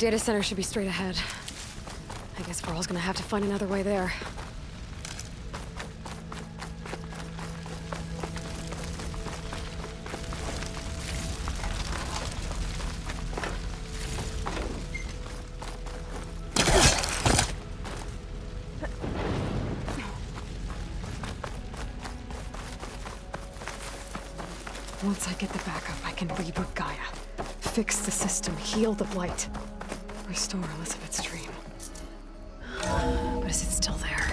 Data center should be straight ahead. I guess Varl's gonna have to find another way there. Once I get the backup, I can reboot Gaia. Fix the system, heal the Blight. Restore Elizabeth's dream. But is it still there?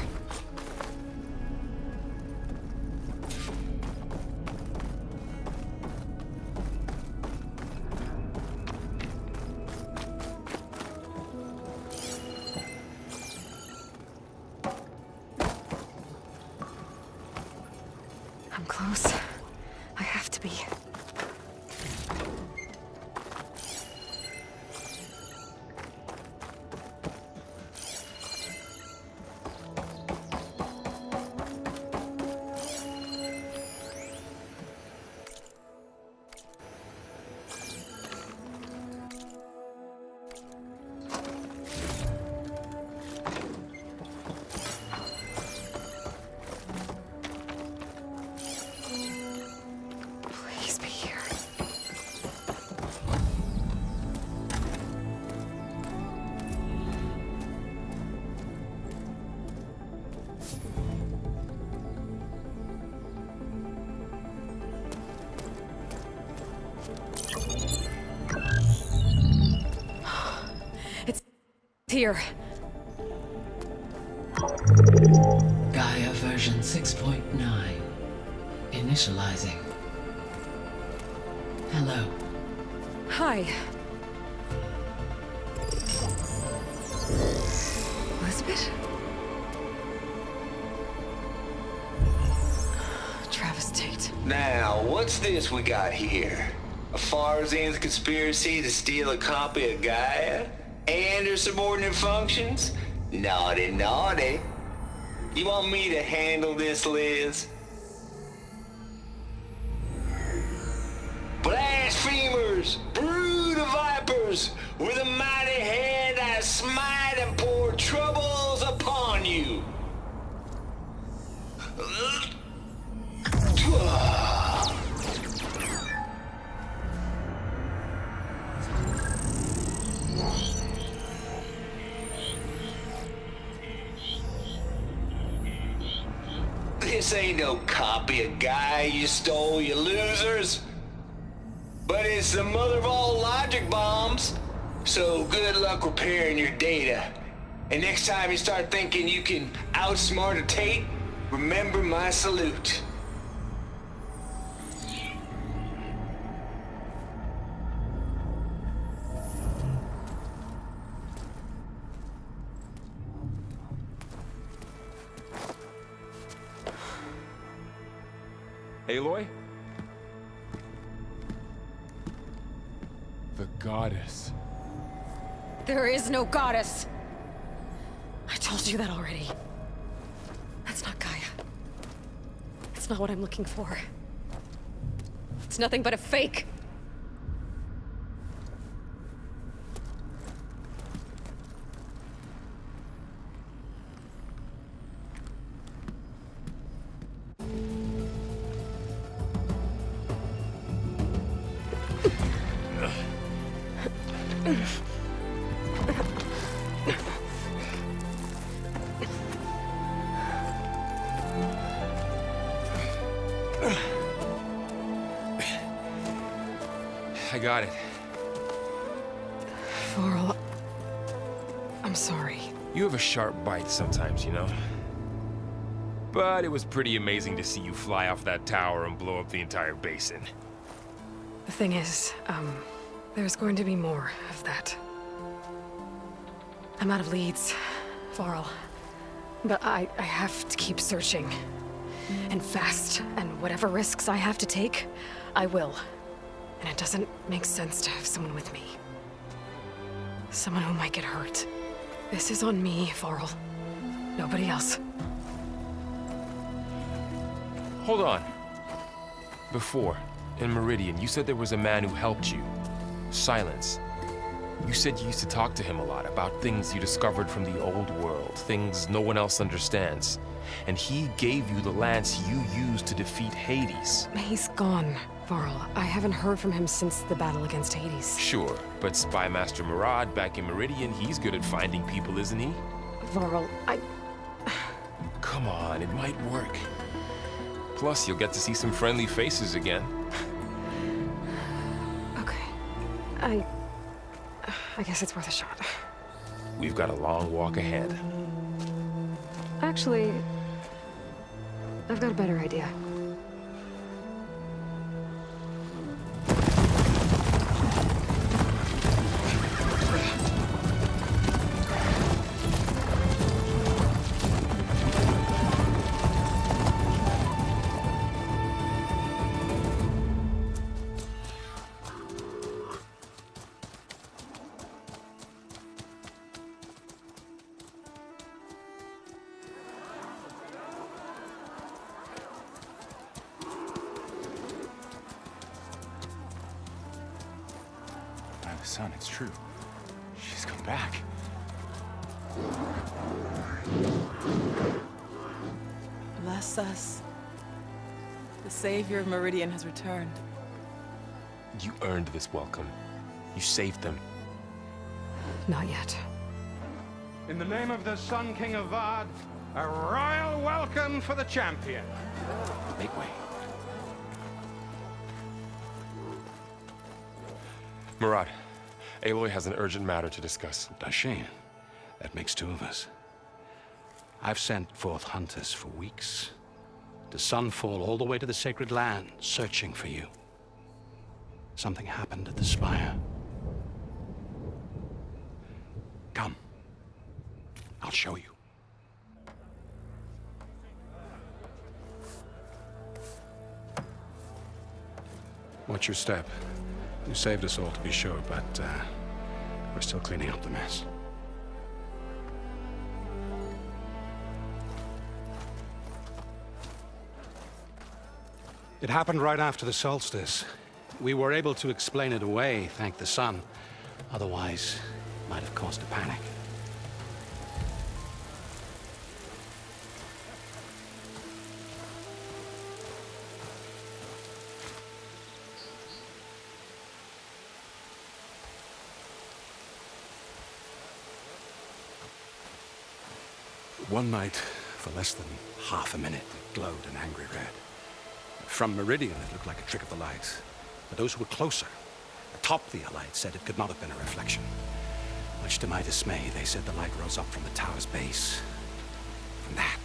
We got here? A Farzan's conspiracy to steal a copy of Gaia? And her subordinate functions? Naughty, naughty. You want me to handle this, Liz? Blasphemers! Brood of vipers! With a mighty hand I smite and pour troubles upon you! This ain't no copy of Gaia you stole, you losers. But it's the mother of all logic bombs. So good luck repairing your data. And next time you start thinking you can outsmart a Tate, remember my salute. Aloy? The goddess. There is no goddess! I told you that already. That's not Gaia. It's not what I'm looking for. It's nothing but a fake. I got it. Varl, I'm sorry. You have a sharp bite sometimes, you know? But it was pretty amazing to see you fly off that tower and blow up the entire basin. The thing is, um, there's going to be more of that. I'm out of leads, Varl. But I, I have to keep searching. And fast, and whatever risks I have to take, I will. And it doesn't make sense to have someone with me. Someone who might get hurt. This is on me, Varl. Nobody else. Hold on. Before, in Meridian, you said there was a man who helped you. Silence. You said you used to talk to him a lot about things you discovered from the old world, things no one else understands. And he gave you the lance you used to defeat Hades. He's gone, Varl. I haven't heard from him since the battle against Hades. Sure, but Spy Master Marad back in Meridian, he's good at finding people, isn't he? Varl, I... Come on, it might work. Plus, you'll get to see some friendly faces again. Okay. I... I guess it's worth a shot. We've got a long walk ahead. Actually... I've got a better idea. By the sun, it's true. She's come back. Bless us. The savior of Meridian has returned. You earned this welcome. You saved them. Not yet. In the name of the Sun King Avad, a royal welcome for the champion. Make way. Marad, Aloy has an urgent matter to discuss. She? That makes two of us. I've sent forth hunters for weeks. To Sunfall, all the way to the Sacred Land, searching for you. Something happened at the Spire. Come. I'll show you. Watch your step. You saved us all, to be sure, but uh, we're still cleaning up the mess. It happened right after the solstice. We were able to explain it away, thank the sun. Otherwise, it might have caused a panic. One night, for less than half a minute, it glowed an angry red. From Meridian, it looked like a trick of the light. But those who were closer, atop the light, said it could not have been a reflection. Much to my dismay, they said the light rose up from the tower's base. From that.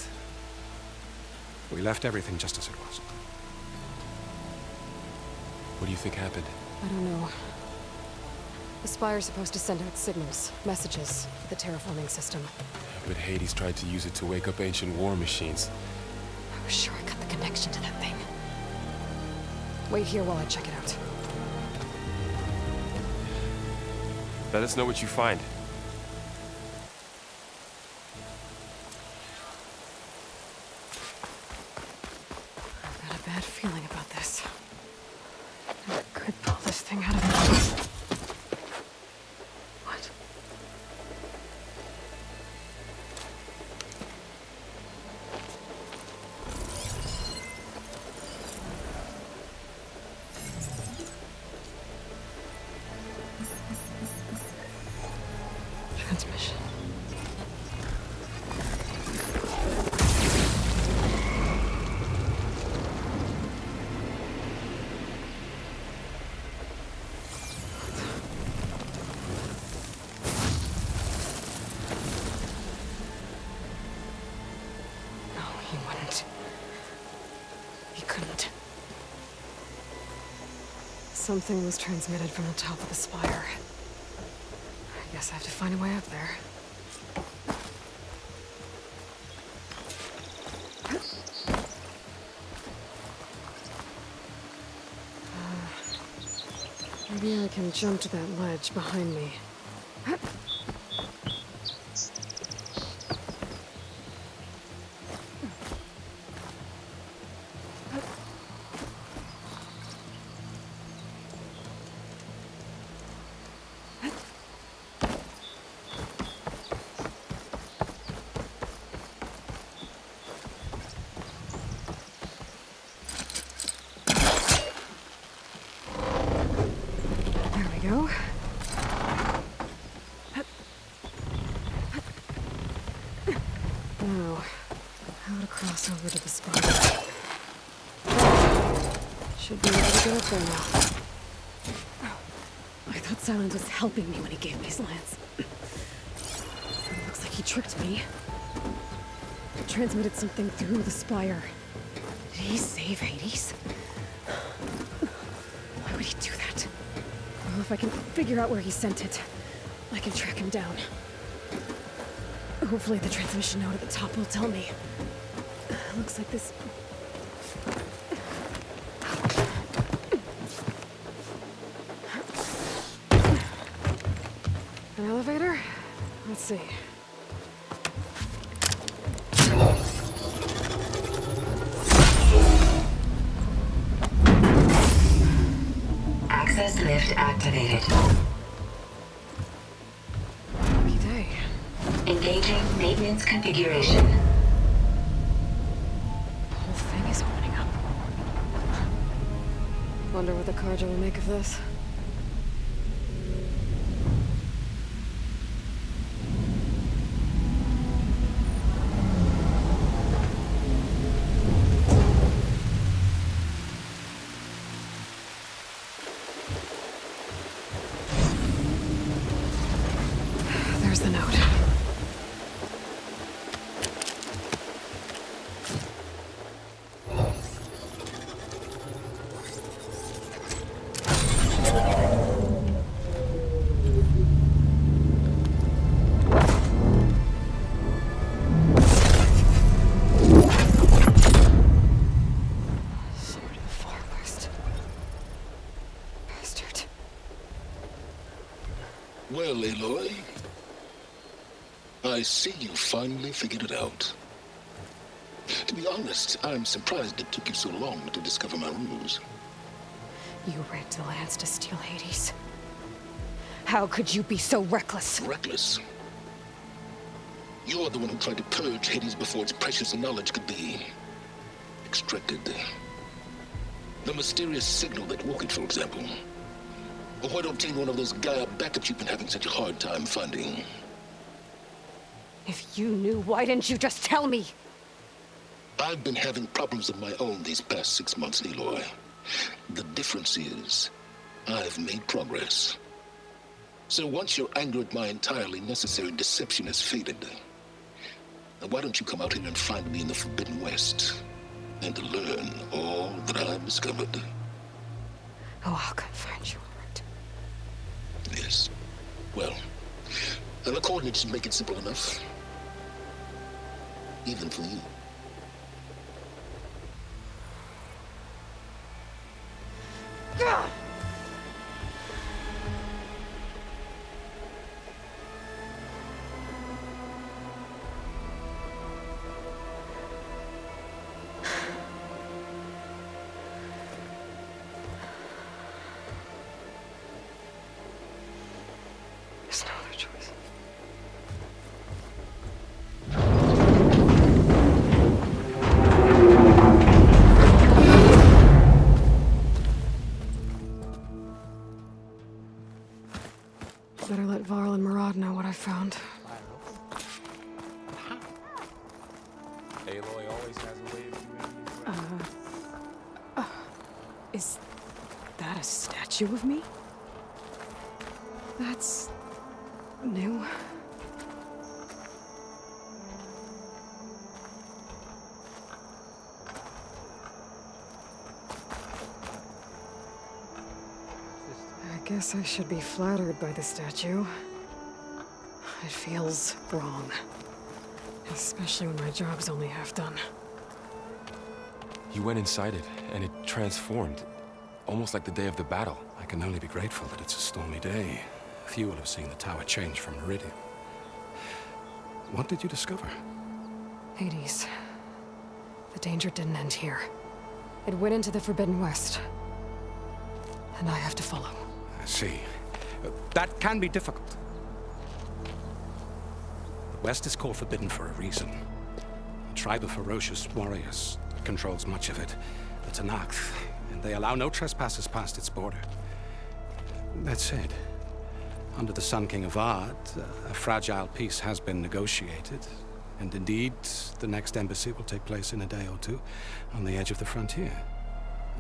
We left everything just as it was. What do you think happened? I don't know. The Spire's supposed to send out signals, messages, for the terraforming system. But Hades tried to use it to wake up ancient war machines. I was sure I got the connection to that thing. Wait here while I check it out. Let us know what you find. Something was transmitted from the top of the spire. I guess I have to find a way up there. Uh, Maybe I can jump to that ledge behind me. Helping me when he gave me his lance. Looks like he tricked me. Transmitted something through the spire. Did he save Hades? Why would he do that? Well, if I can figure out where he sent it, I can track him down. Hopefully the transmission note at the top will tell me. Looks like this... see. Access lift activated. Lucky day. Engaging maintenance configuration. The whole thing is opening up. Wonder what the Carja will make of this. I see you finally figured it out. To be honest, I'm surprised it took you so long to discover my ruse. You rigged the lands to steal Hades. How could you be so reckless? Reckless. You're the one who tried to purge Hades before its precious knowledge could be extracted. The mysterious signal that woke it, for example. Or why to obtain one of those Gaia backups you've been having such a hard time finding. If you knew, why didn't you just tell me? I've been having problems of my own these past six months, Aloy. The difference is, I've made progress. So once your anger at my entirely necessary deception has faded, now why don't you come out here and find me in the Forbidden West and learn all that I've discovered? Oh, I'll come find you, alright. Yes. Well, and the coordinates make it simple enough. Even for you. Guess I should be flattered by the statue. It feels wrong. Especially when my job's only half done. You went inside it, and it transformed. Almost like the day of the battle. I can only be grateful that it's a stormy day. Few will have seen the tower change from Meridian. What did you discover? Hades. The danger didn't end here. It went into the Forbidden West. And I have to follow. I see. That can be difficult. The West is called Forbidden for a reason. A tribe of ferocious warriors controls much of it. The Tenakth, and they allow no trespassers past its border. That said, under the Sun King of uh, a fragile peace has been negotiated. And indeed, the next embassy will take place in a day or two on the edge of the frontier.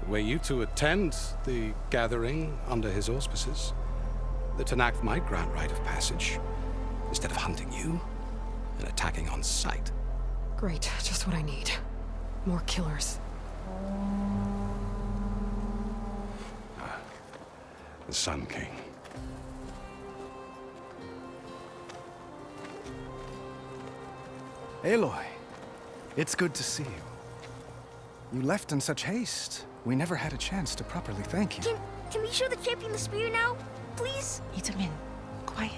Were you to attend the gathering under his auspices, the Tenakth might grant right of passage, instead of hunting you and attacking on sight. Great, just what I need. More killers. Ah, the Sun King. Aloy, it's good to see you. You left in such haste. We never had a chance to properly thank you. Can, can we show the champion the spear now? Please? Itamen, quiet.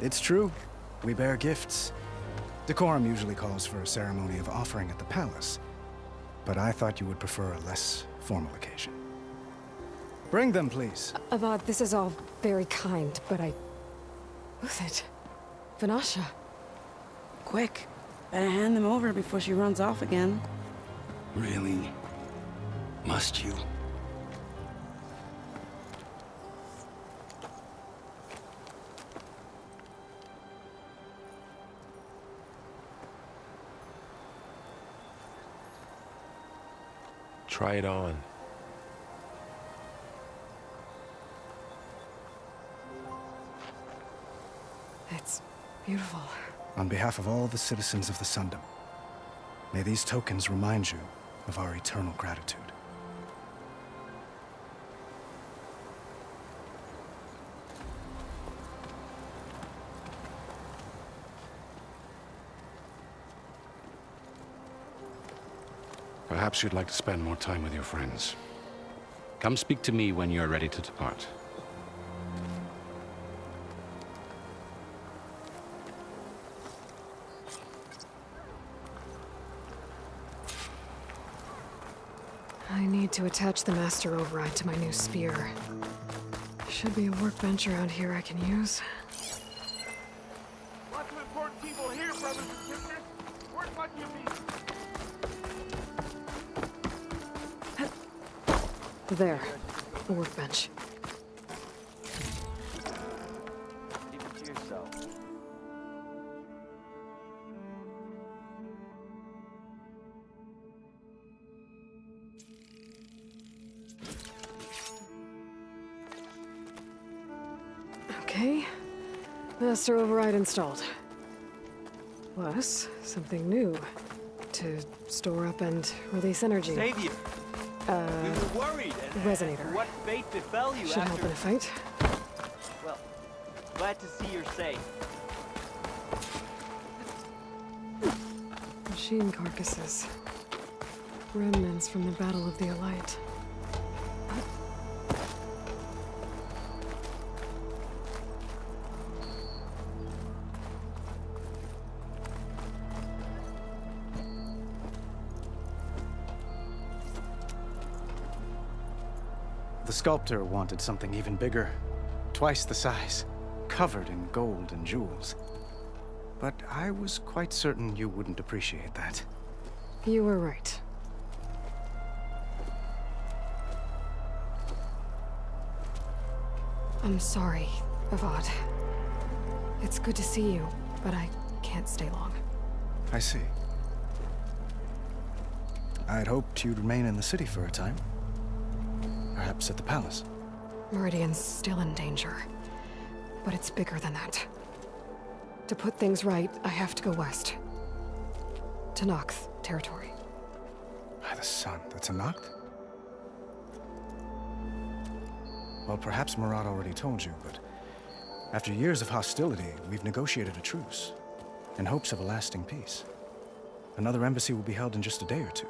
It's true. We bear gifts. Decorum usually calls for a ceremony of offering at the palace. But I thought you would prefer a less formal occasion. Bring them, please. Avad, this is all very kind, but I... Who's it? Vanasha. Quick. Better hand them over before she runs off again. Really? Must you? Try it on. It's beautiful. On behalf of all the citizens of the Sundom, may these tokens remind you of our eternal gratitude. Perhaps you'd like to spend more time with your friends. Come speak to me when you're ready to depart. I need to attach the Master Override to my new spear. Should be a workbench around here I can use. There. The workbench. Okay. Master Override installed. Plus, something new. To store up and release energy. Savior, Uh, we were worried. resonator. What fate befell you Should after... help in a fight. Well, glad to see you're safe. Machine carcasses. Remnants from the Battle of the Alight. The sculptor wanted something even bigger, twice the size, covered in gold and jewels. But I was quite certain you wouldn't appreciate that. You were right. I'm sorry, Avad. It's good to see you, but I can't stay long. I see. I'd hoped you'd remain in the city for a time. Perhaps at the palace. Meridian's still in danger. But it's bigger than that. To put things right, I have to go west. To Nox territory. By the sun, that's a? Well, perhaps Marad already told you, but after years of hostility, we've negotiated a truce in hopes of a lasting peace. Another embassy will be held in just a day or two.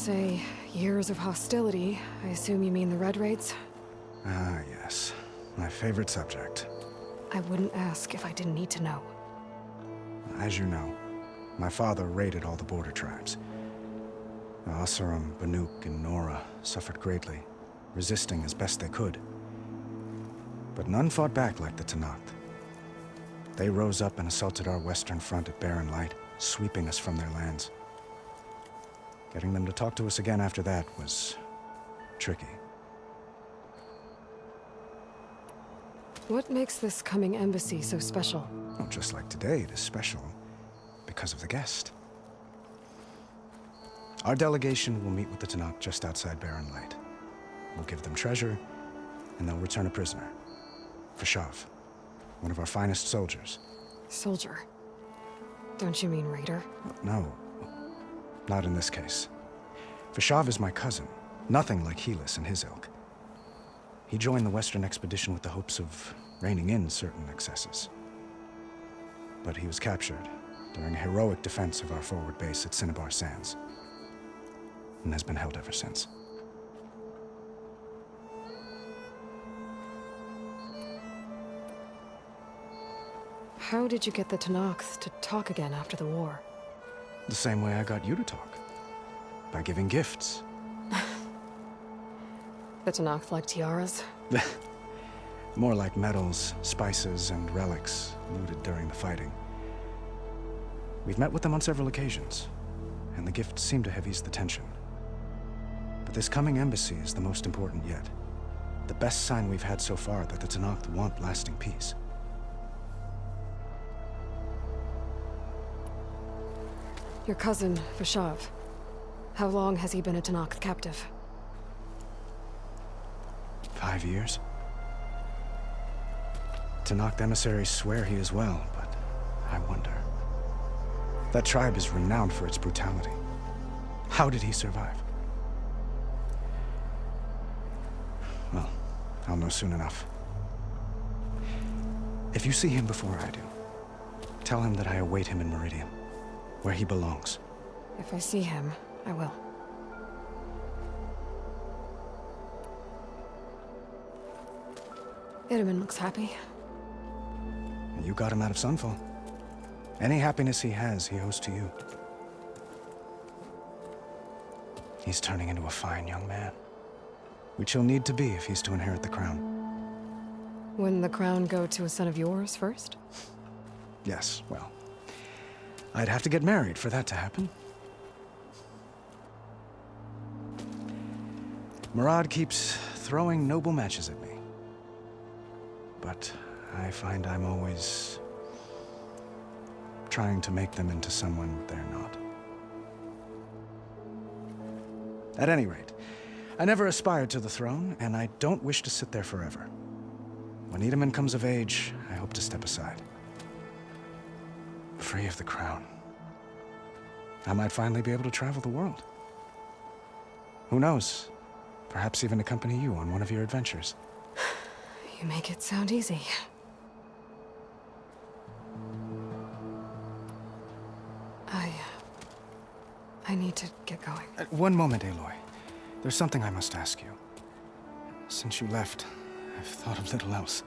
Say years of hostility, I assume you mean the Red Raids? Ah, yes. My favorite subject. I wouldn't ask if I didn't need to know. As you know, my father raided all the border tribes. Oseram, Banuk, and Nora suffered greatly, resisting as best they could. But none fought back like the Tenakth. They rose up and assaulted our western front at Barren Light, sweeping us from their lands. Getting them to talk to us again after that was tricky. What makes this coming embassy so special? Well, just like today, it is special because of the guest. Our delegation will meet with the Tenakth just outside Barren Light. We'll give them treasure, and they'll return a prisoner. Vashav, one of our finest soldiers. Soldier? Don't you mean raider? No, not in this case. Vashav is my cousin, nothing like Helis and his ilk. He joined the Western expedition with the hopes of reining in certain excesses. But he was captured during a heroic defense of our forward base at Cinnabar Sands, and has been held ever since. How did you get the Tenakths to talk again after the war? The same way I got you to talk. By giving gifts. The Tenakth like tiaras? More like medals, spices, and relics looted during the fighting. We've met with them on several occasions, and the gifts seem to have eased the tension. But this coming embassy is the most important yet. The best sign we've had so far that the Tenakth want lasting peace. Your cousin, Vashav. How long has he been a Tenakth captive? Five years? Tenakth emissaries swear he is well, but I wonder. That tribe is renowned for its brutality. How did he survive? Well, I'll know soon enough. If you see him before I do, tell him that I await him in Meridian, where he belongs. If I see him, I will. Itamen looks happy. You got him out of Sunfall. Any happiness he has, he owes to you. He's turning into a fine young man. Which he'll need to be if he's to inherit the crown. Wouldn't the crown go to a son of yours first? Yes, well. I'd have to get married for that to happen. Marad keeps throwing noble matches at me. But I find I'm always trying to make them into someone they're not. At any rate, I never aspired to the throne, and I don't wish to sit there forever. When Itamen comes of age, I hope to step aside. Free of the crown. I might finally be able to travel the world. Who knows? Perhaps even accompany you on one of your adventures. You make it sound easy. I... I need to get going. Uh, one moment, Aloy. There's something I must ask you. Since you left, I've thought of little else.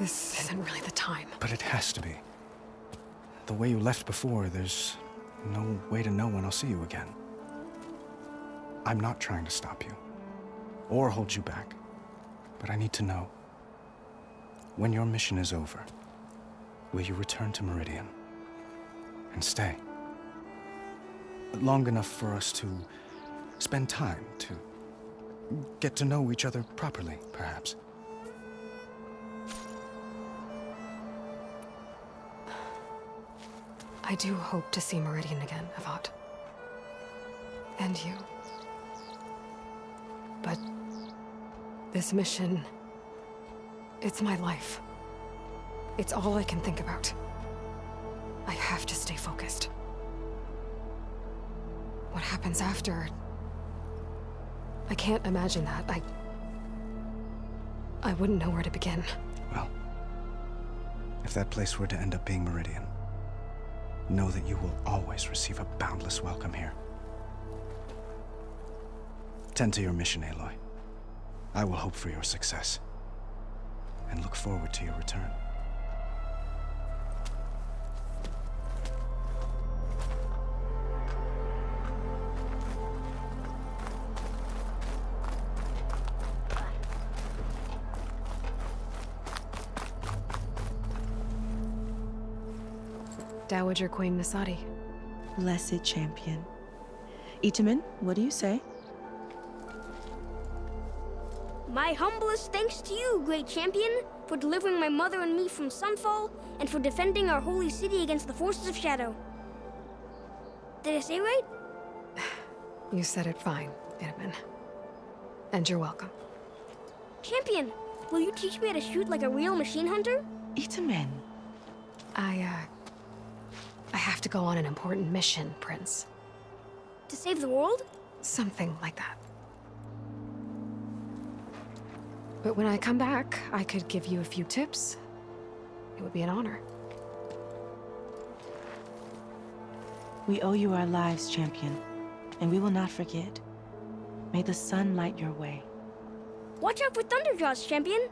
This isn't really the time. But it has to be. The way you left before, there's no way to know when I'll see you again. I'm not trying to stop you, or hold you back, but I need to know. When your mission is over, will you return to Meridian and stay? Long enough for us to spend time, to get to know each other properly, perhaps. I do hope to see Meridian again, Avad. And you. But... This mission... It's my life. It's all I can think about. I have to stay focused. What happens after... I can't imagine that. I... I wouldn't know where to begin. Well, if that place were to end up being Meridian, know that you will always receive a boundless welcome here. Tend to your mission, Aloy. I will hope for your success, and look forward to your return. Dowager Queen Nasadi. Blessed champion. Itamen, what do you say? My humblest thanks to you, great champion, for delivering my mother and me from Sunfall, and for defending our holy city against the forces of Shadow. Did I say right? You said it fine, Itamen. And you're welcome. Champion, will you teach me how to shoot like a real machine hunter? Itamen. I, uh... I have to go on an important mission, Prince. To save the world? Something like that. But when I come back, I could give you a few tips. It would be an honor. We owe you our lives, champion, and we will not forget. May the sun light your way. Watch out for Thunderjaws, champion!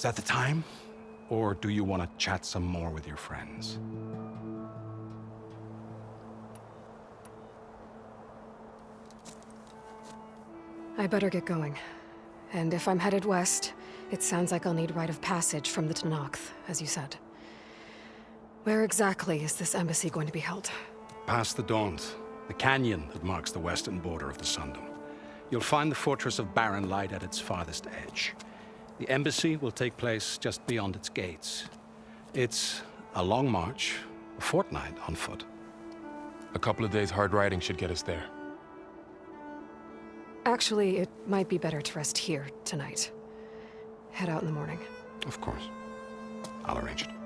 Is that the time? Or do you want to chat some more with your friends? I better get going. And if I'm headed west, it sounds like I'll need rite of passage from the Tenakth, as you said. Where exactly is this embassy going to be held? Past the Daunt, the canyon that marks the western border of the Sundom. You'll find the fortress of Barren Light at its farthest edge. The embassy will take place just beyond its gates. It's a long march, a fortnight on foot. A couple of days hard riding should get us there. Actually, it might be better to rest here tonight. Head out in the morning. Of course. I'll arrange it.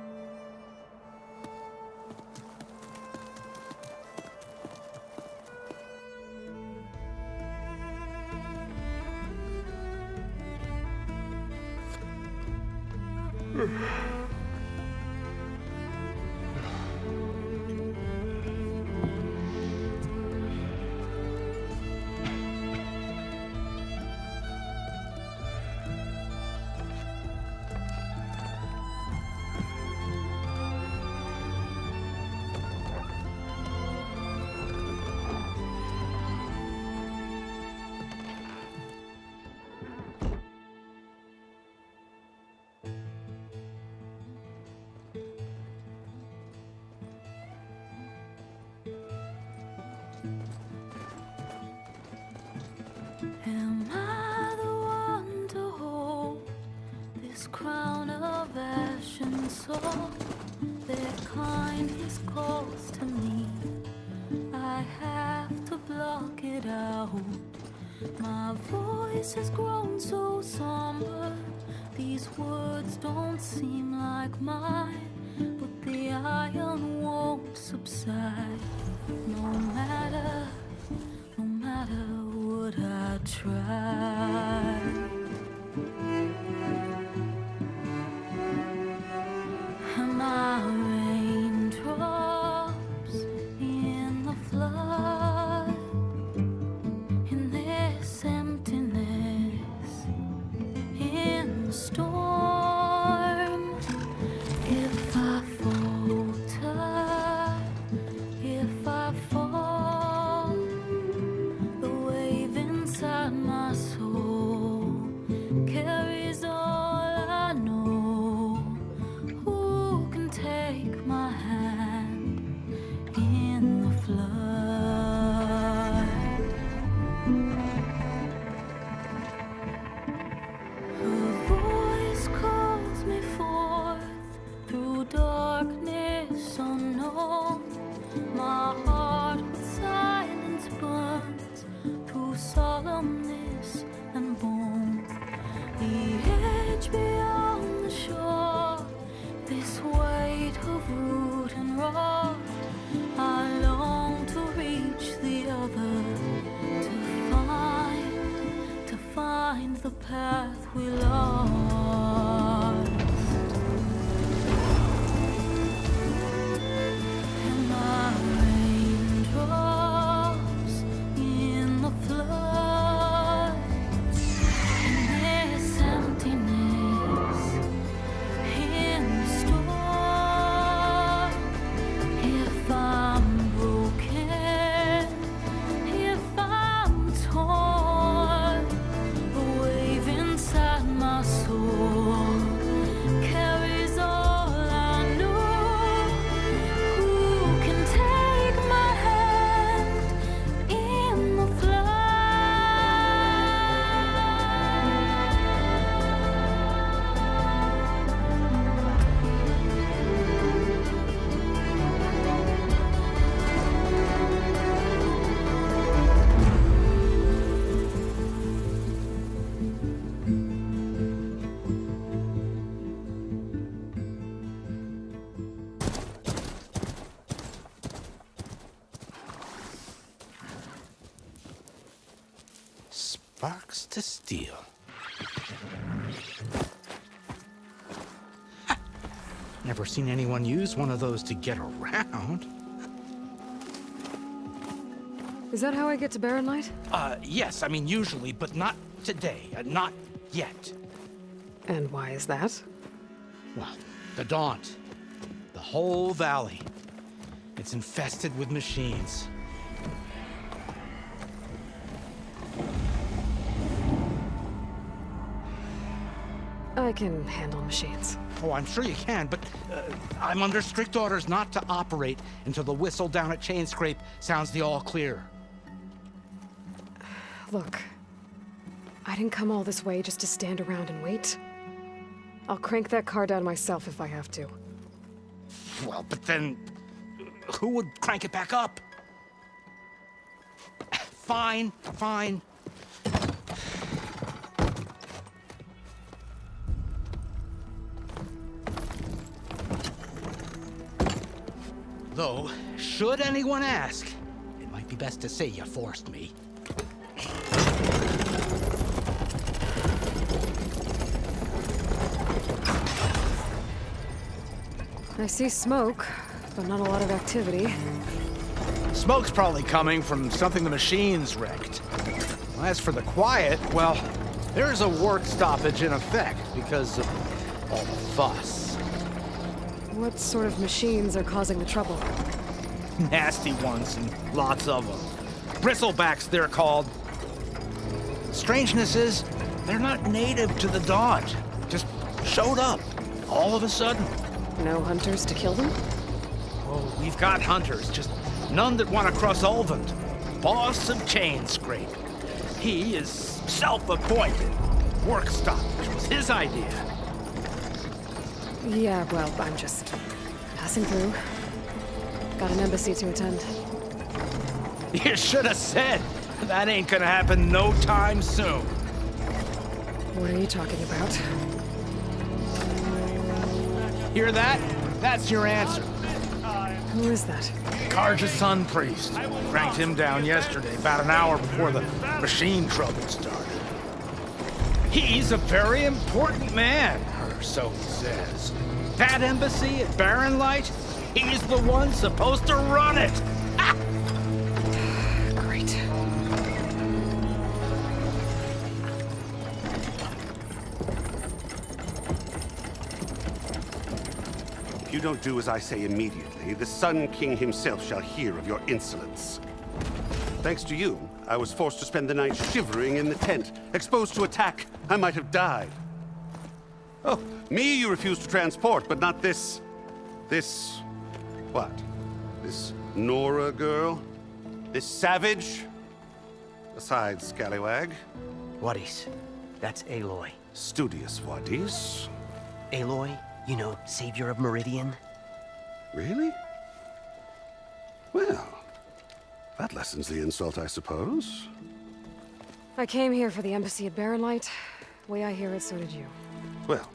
Salt? Their kindness calls to me. I have to block it out. My voice has grown so somber. These words don't seem like mine, just a. Never seen anyone use one of those to get around. Is that how I get to Barren Light? Uh, yes, I mean usually, but not today. Uh, not yet. And why is that? Well, the Daunt. The whole valley. It's infested with machines. Can handle machines. Oh, I'm sure you can, but uh, I'm under strict orders not to operate until the whistle down at Chainscrape sounds the all clear. Look, I didn't come all this way just to stand around and wait. I'll crank that car down myself if I have to. Well, but then who would crank it back up? Fine, fine. Though, should anyone ask, it might be best to say you forced me. I see smoke, but not a lot of activity. Smoke's probably coming from something the machines wrecked. As for the quiet, well, there's a work stoppage in effect because of all the fuss. What sort of machines are causing the trouble? Nasty ones and lots of them. Bristlebacks, they're called. Strangeness is, they're not native to the Daunt. Just showed up, all of a sudden. No hunters to kill them? Oh, we've got hunters, just none that want to cross Ulvund. Boss of Chainscrape. He is self-appointed. Work stoppage was his idea. Yeah, well, I'm just passing through. Got an embassy to attend. You should have said. That ain't gonna happen no time soon. What are you talking about? Hear that? That's your answer. Who is that? Carja's Sun Priest. Cranked him down yesterday, about an hour before the machine trouble started. He's a very important man, so he says. That embassy at Barren Light, he's the one supposed to run it. Great. If you don't do as I say immediately, the Sun King himself shall hear of your insolence. Thanks to you, I was forced to spend the night shivering in the tent. Exposed to attack, I might have died. Oh, me you refuse to transport, but not this... This... What? This Nora girl? This savage? Besides, Scallywag. Vadis. That's Aloy. Studious Vadis. Aloy, you know, savior of Meridian. Really? Well, that lessens the insult, I suppose. I came here for the embassy at Barren Light. Way I hear it, so did you. Well,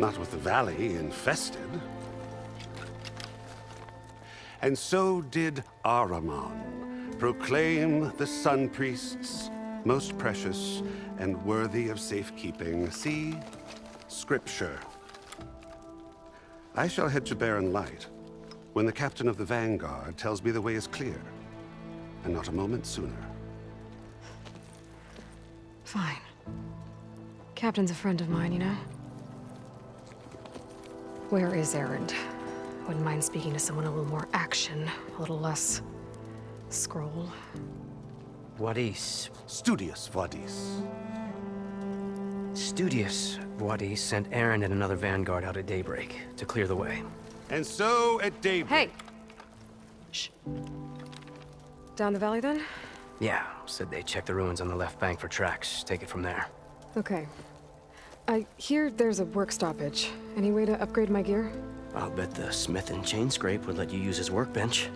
not with the valley infested. And so did Ahriman, proclaim the Sun Priests most precious and worthy of safekeeping. See Scripture. I shall head to Barren Light when the captain of the Vanguard tells me the way is clear, and not a moment sooner. Fine. Captain's a friend of mine, you know? Where is Erend? Wouldn't mind speaking to someone a little more action, a little less... scroll. Vadis. Studious Vadis. Studious Vadis sent Erend and another vanguard out at daybreak to clear the way. And so at daybreak... Hey! Shh. Down the valley, then? Yeah, said they check the ruins on the left bank for tracks. Take it from there. Okay. I hear there's a work stoppage. Any way to upgrade my gear? I'll bet the smith and Chainscrape would let you use his workbench.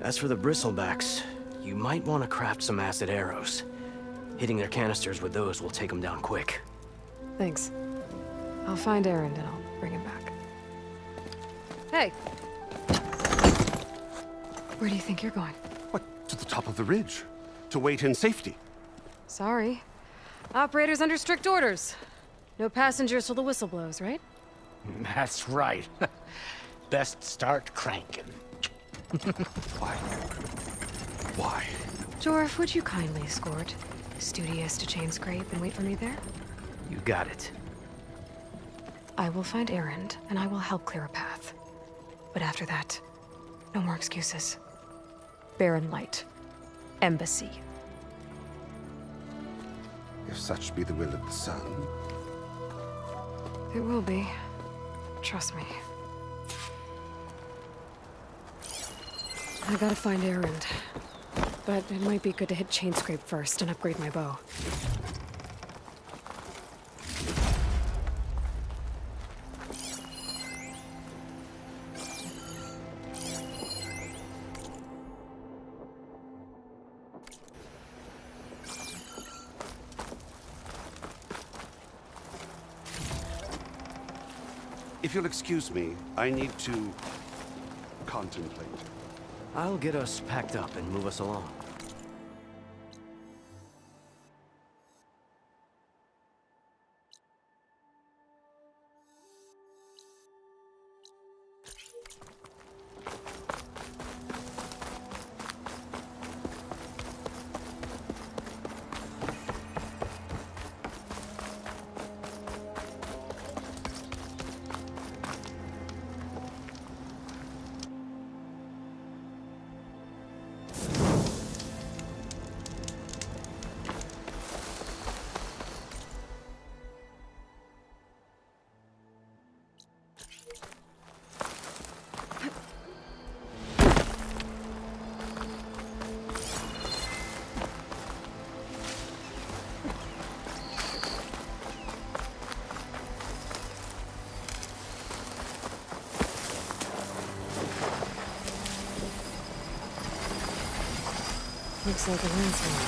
As for the bristlebacks, you might want to craft some acid arrows. Hitting their canisters with those will take them down quick. Thanks. I'll find Erend and I'll bring him back. Hey! Where do you think you're going? What, to the top of the ridge? To wait in safety? Sorry. Operators under strict orders. No passengers till the whistle blows, right? That's right. Best start cranking. Why? Why? Jorf, would you kindly escort Studious to Chainscrape and wait for me there? You got it. I will find Erend, and I will help clear a path. But after that, no more excuses. Barren Light. Embassy. If such be the will of the sun. It will be. Trust me. I gotta find Erend. But it might be good to hit Chainscrape first and upgrade my bow. If you'll excuse me, I need to contemplate. I'll get us packed up and move us along. Looks like a landscape.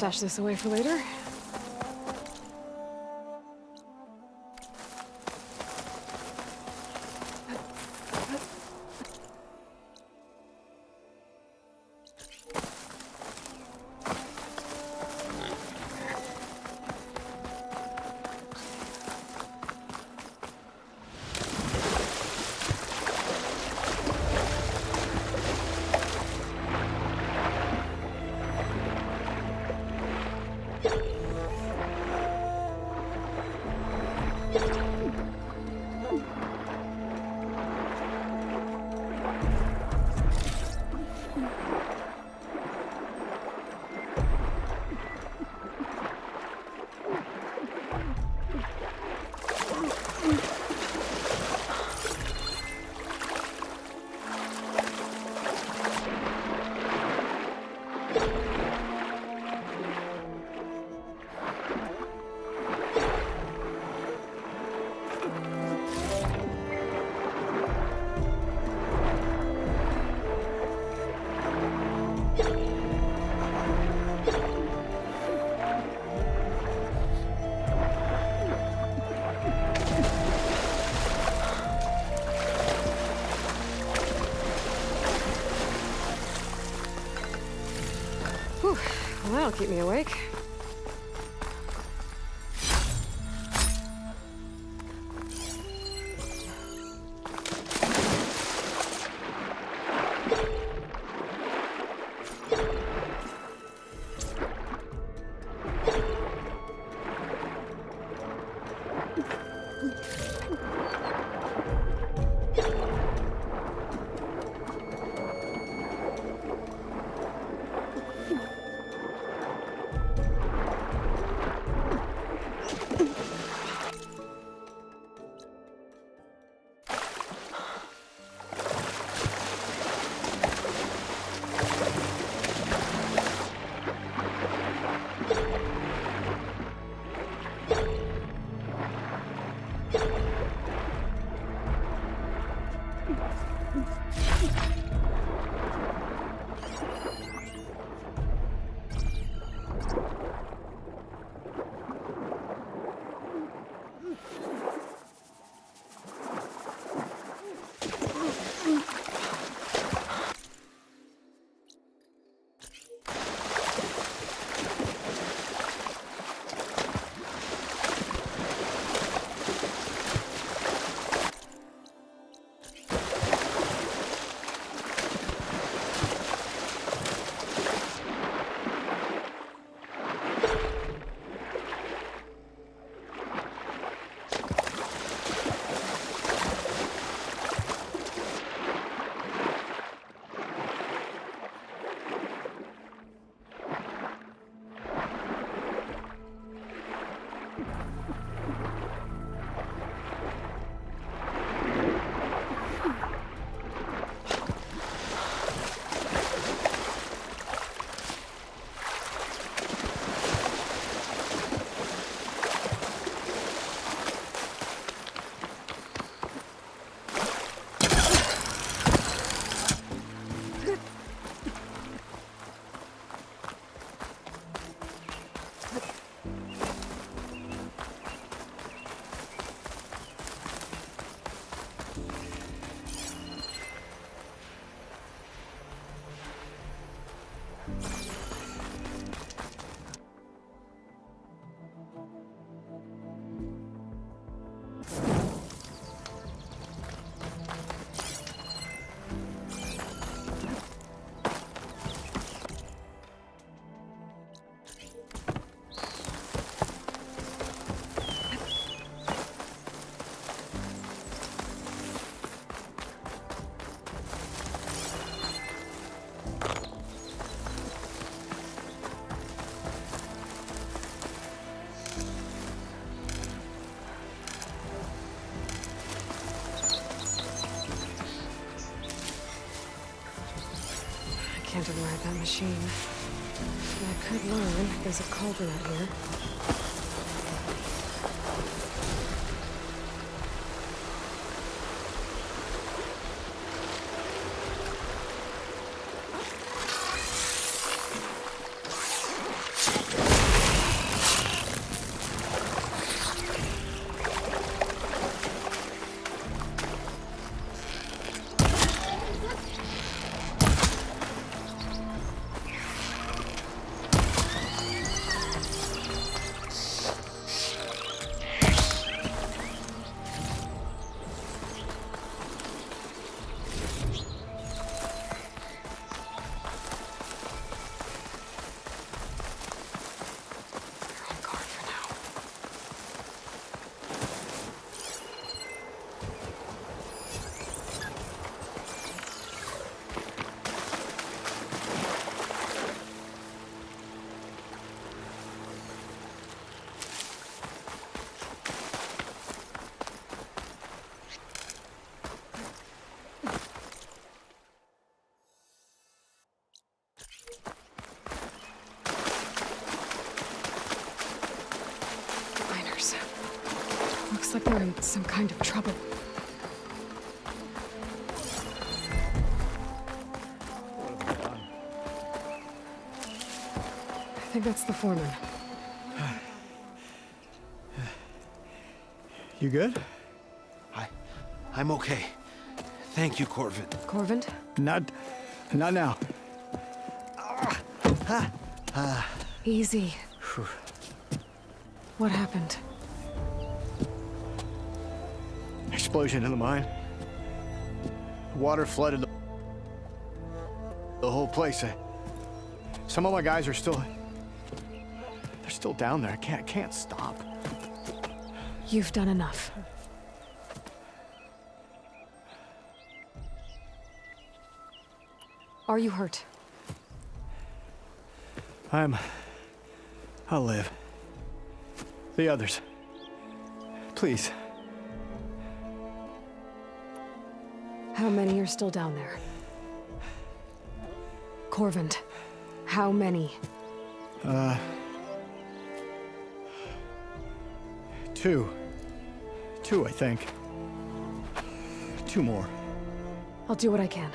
Stash this away for later. Keep me awake. I can't that machine. I could learn there's a cauldron out here. In some kind of trouble. I think that's the foreman. You good? I, I'm okay. Thank you, Corvin. Corvin? Not, not now. Ah. Easy. What happened? Explosion in the mine. Water flooded the, the whole place. I- Some of my guys are still... They're still down there. I can't, can't stop. You've done enough. Are you hurt? I'm... I'll live. The others. Please. How many are still down there? Corvand, how many? Uh... Two. Two, I think. Two more. I'll do what I can.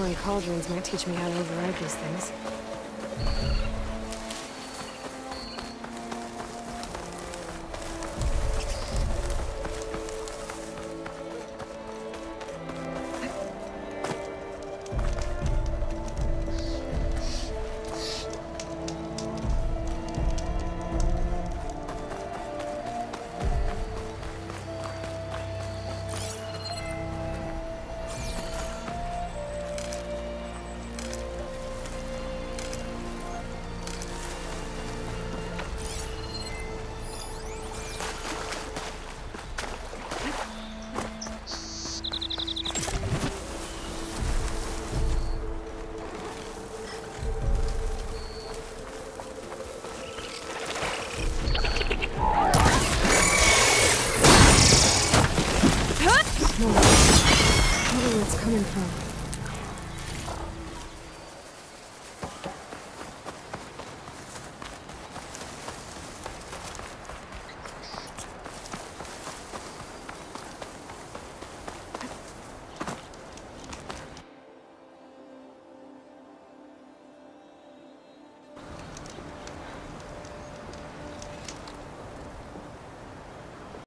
Exploring cauldrons might teach me how to override these things.